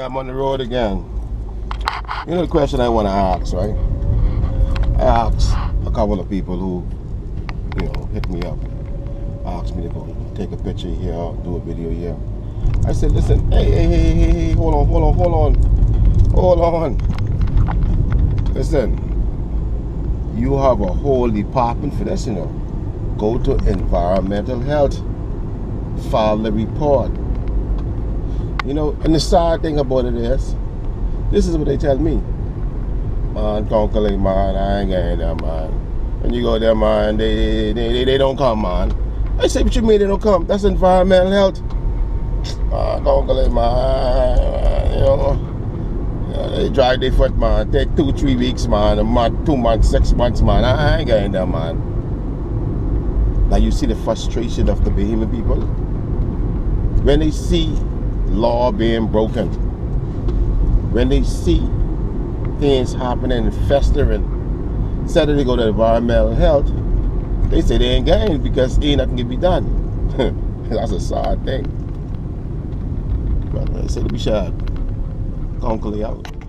I'm on the road again. You know the question I want to ask, right? I asked a couple of people who, you know, hit me up, asked me to go take a picture here, do a video here. I said, listen, hey, hey, hey, hey, hey, hold on, hold on, hold on, hold on. Listen, you have a whole department for this, you know. Go to environmental health, file the report. You know, and the sad thing about it is, this is what they tell me. Man, Conchalay, man, I ain't getting there, man. When you go there, man, they, they, they, they don't come, man. I say, what you mean they don't come? That's environmental health. Man, Conchalay, man, you know. They drive their foot, man. Take two, three weeks, man. A month, two months, six months, man. I ain't getting there, man. Now you see the frustration of the Bahamian people. When they see law being broken, when they see things happening and festering, of they go to environmental health, they say they ain't getting because ain't nothing can be done. That's a sad thing. But they say to be shy. Uncle out.